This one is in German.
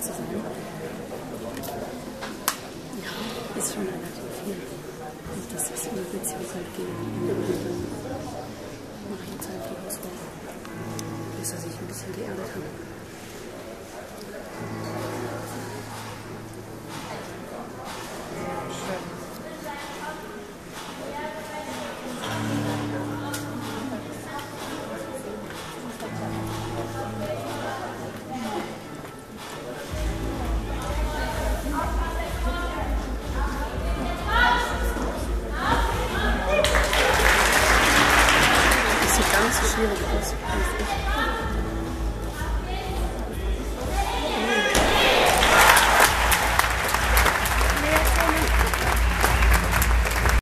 zu sein. Ja, ist schon relativ viel. Und das ist der Beziehung halt gegen mache ich jetzt halt die Hausbau, bis er sich ein bisschen geerdet hat. Ganz schwierig aus.